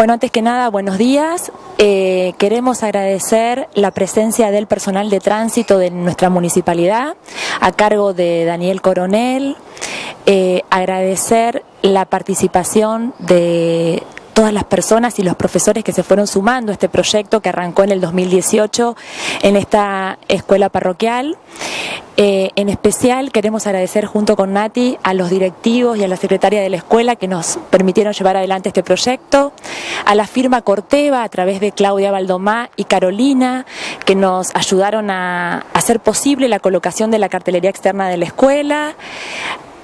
Bueno, antes que nada, buenos días. Eh, queremos agradecer la presencia del personal de tránsito de nuestra municipalidad a cargo de Daniel Coronel. Eh, agradecer la participación de todas las personas y los profesores que se fueron sumando a este proyecto que arrancó en el 2018 en esta escuela parroquial. Eh, en especial queremos agradecer junto con Nati a los directivos y a la secretaria de la escuela que nos permitieron llevar adelante este proyecto, a la firma Corteva a través de Claudia Valdomá y Carolina que nos ayudaron a hacer posible la colocación de la cartelería externa de la escuela,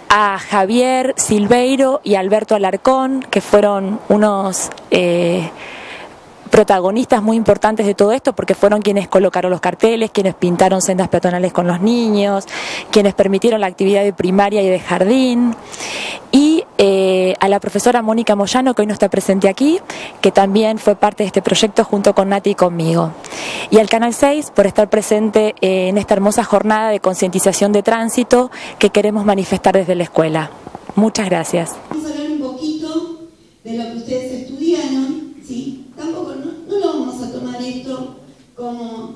a Javier Silveiro y Alberto Alarcón, que fueron unos eh, protagonistas muy importantes de todo esto porque fueron quienes colocaron los carteles, quienes pintaron sendas peatonales con los niños, quienes permitieron la actividad de primaria y de jardín. Y eh, a la profesora Mónica Moyano, que hoy no está presente aquí, que también fue parte de este proyecto junto con Nati y conmigo. Y al Canal 6 por estar presente eh, en esta hermosa jornada de concientización de tránsito que queremos manifestar desde la escuela. Muchas gracias. Vamos a hablar un poquito de lo que ustedes estudiaron, ¿sí? Tampoco, no, lo vamos a tomar esto como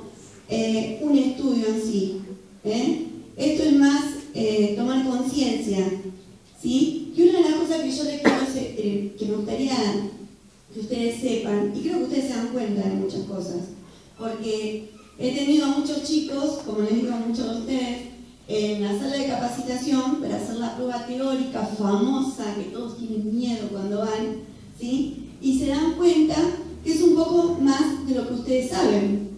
eh, un estudio en sí. Esto es más tomar conciencia ¿sí? Y una de las cosas que yo les quiero eh, que me gustaría que ustedes sepan, y creo que ustedes se dan cuenta de muchas cosas, porque he tenido a muchos chicos, como les digo a muchos de ustedes, en la sala de capacitación para hacer la prueba teórica famosa que todos tienen miedo cuando van, ¿sí? Y se dan cuenta que es un poco más de lo que ustedes saben.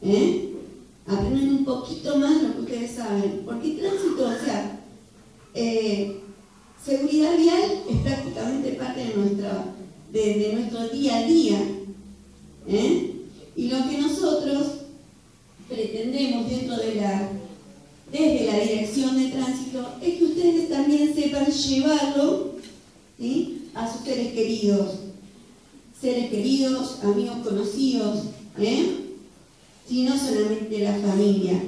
¿Eh? Aprenden un poquito más de lo que ustedes saben. Porque tránsito, o sea, eh, seguridad vial es prácticamente parte de, nuestra, de, nuestro día a día. ¿eh? Y lo que nosotros pretendemos dentro de la, desde la dirección de tránsito es que ustedes también sepan llevarlo a sus seres queridos. Seres queridos, amigos conocidos, ¿eh? si no solamente la familia.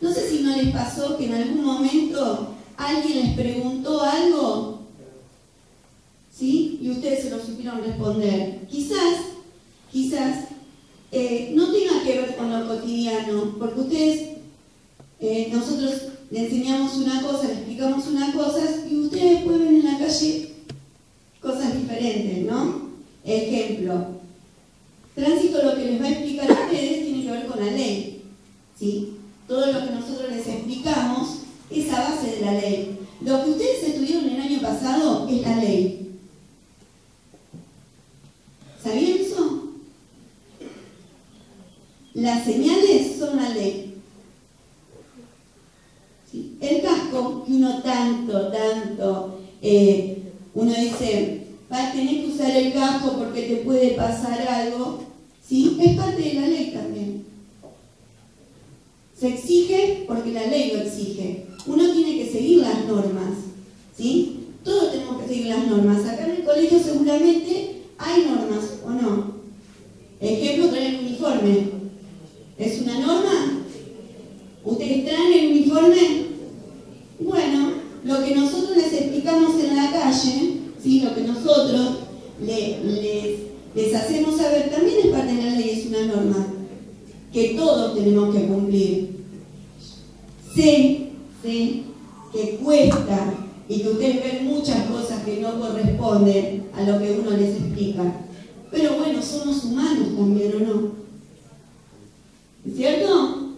No sé si no les pasó que en algún momento alguien les preguntó algo, ¿sí? Y ustedes se lo supieron responder. Quizás, quizás eh, no tenga que ver con lo cotidiano, porque ustedes, eh, nosotros le enseñamos una cosa, le explicamos una cosa, y ustedes después ven en la calle cosas diferentes, ¿no? Ejemplo, tránsito lo que les va a explicar a ustedes tiene que ver con la ley, ¿sí? Todo lo que nosotros les explicamos esa base de la ley. Lo que ustedes estudiaron el año pasado es la ley. ¿Sabían eso? Las señales son la ley. El casco, que uno tanto, tanto, eh, uno dice, va a tener que usar el casco porque te puede pasar algo, ¿sí? es parte de la ley también. Se exige porque la ley lo exige uno tiene que seguir las normas, ¿sí? Todos tenemos que seguir las normas. Acá en el colegio seguramente hay normas, ¿o no? Ejemplo, traer el uniforme. ¿Es una norma? ¿Ustedes traen el uniforme? Bueno, lo que nosotros les explicamos en la calle, ¿sí? lo que nosotros les, hacemos saber también es parte de la ley, es una norma que todos tenemos que cumplir. Sí, ¿sí? que cuesta y que ustedes ven muchas cosas que no corresponden a lo que uno les explica. Pero bueno, somos humanos también, ¿o no? ¿Es cierto?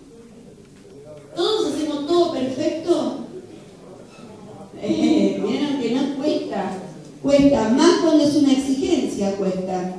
¿Todos hacemos todo perfecto? Eh, Vieron que no cuesta. Cuesta, más cuando es una exigencia, cuesta.